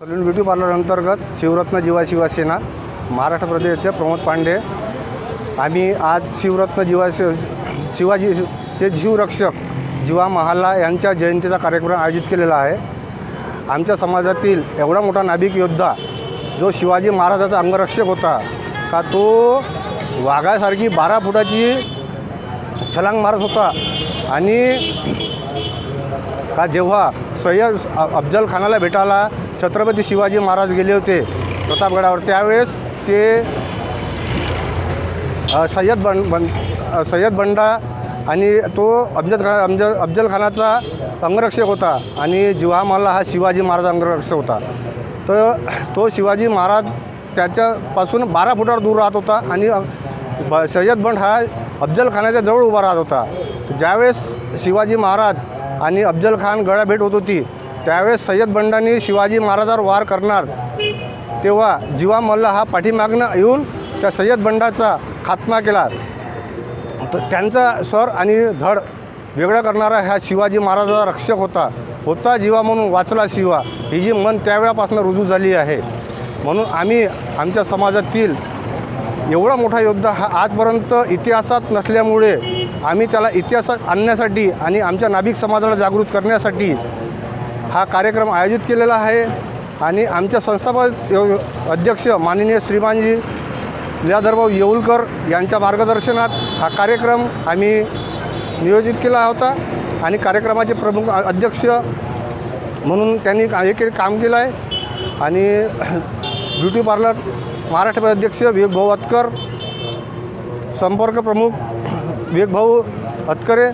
Salon beauty parlour अंतर्गत शिवरत्न जीवा शिवसेना महाराष्ट्र प्रदेशचे प्रमोद पांडे. आम्ही आज शिवरत्न जीवा शिवाजीचे जीवरक्षक जीवा महाला यांच्या जयंतीचा कार्यक्रम आयोजित केलेला आहे. आमच्या समाजातील एवढा मोठा नाभिक योद्धा जो शिवाजी महाराजाचा अंगरक्षक होता का तो वाघासारखी बारा फुटाची छलांग मारत होता आणि का जेव्हा सय्यद अफजल खानाला भेटायला छत्रपती शिवाजी महाराज गेले होते प्रतापगडावर. त्यावेळेस ते सय्यद बन बन सय्यद बंडा आणि तो अफजल खान अफजल अफजल खानाचा अंगरक्षक होता आणि जिवा हा शिवाजी महाराज अंगरक्षक होता. तर तो शिवाजी महाराज त्याच्यापासून बारा फुटावर दूर राहत होता आणि ब सय्यद बंड हा अफजल खानाच्या जवळ उभा राहत होता. ज्यावेळेस शिवाजी महाराज आणि अफजल खान गळाभेट होत होती त्यावेळेस सय्यद बंडांनी शिवाजी महाराजावर वार करणार तेव्हा जीवा मल्ला हा पाठीमागनं येऊन त्या सय्यद बंडाचा खात्मा केला. तर त्यांचा स्वर आणि धड वेगळं करणारा ह्या शिवाजी महाराजाचा रक्षक होता होता जीवा म्हणून वाचला शिवा. ही जी मन त्यावेळापासून रुजू झाली आहे. म्हणून आम्ही आमच्या समाजातील एवढा मोठा योद्धा हा आजपर्यंत इतिहासात नसल्यामुळे आम्ही त्याला इतिहासात आणण्यासाठी आणि आमच्या नाभिक समाजाला जागृत करण्यासाठी हा कार्यक्रम आयोजित केलेला आहे आणि आमच्या संस्थापक अध्यक्ष माननीय श्रीमानजी लीलाधरभाऊ येऊलकर यांच्या मार्गदर्शनात हा कार्यक्रम आम्ही नियोजित केला होता आणि कार्यक्रमाचे प्रमुख अध्यक्ष म्हणून त्यांनी एक एक काम केलं आहे. आणि ब्युटी पार्लर महाराष्ट्र अध्यक्ष विवेक भाऊ अतकर संपर्क प्रमुख विवेक भाऊ अतकरे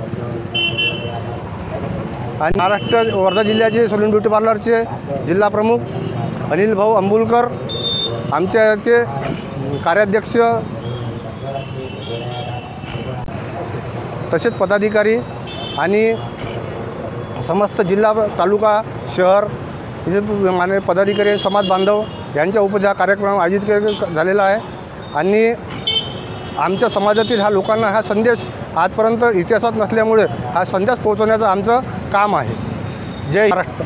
आणि महाराष्ट्र वर्धा जिल्ह्याचे सोलून ब्युटी पार्लरचे जिल्हा प्रमुख अनिल भाऊ अंबुलकर आमच्या याचे कार्याध्यक्ष तसेच पदाधिकारी आणि समस्त जिल्हा तालुका शहर इथे माने पदाधिकारी समाज बांधव यांच्या उपजा कार्यक्रम आयोजित झालेला आहे. आणि आमच्या समाजातील ह्या लोकांना हा संदेश आजपर्यंत इतिहासात नसल्यामुळे हा संदेश पोहोचवण्याचं आमचं काम आहे. जय महाराष्ट्र.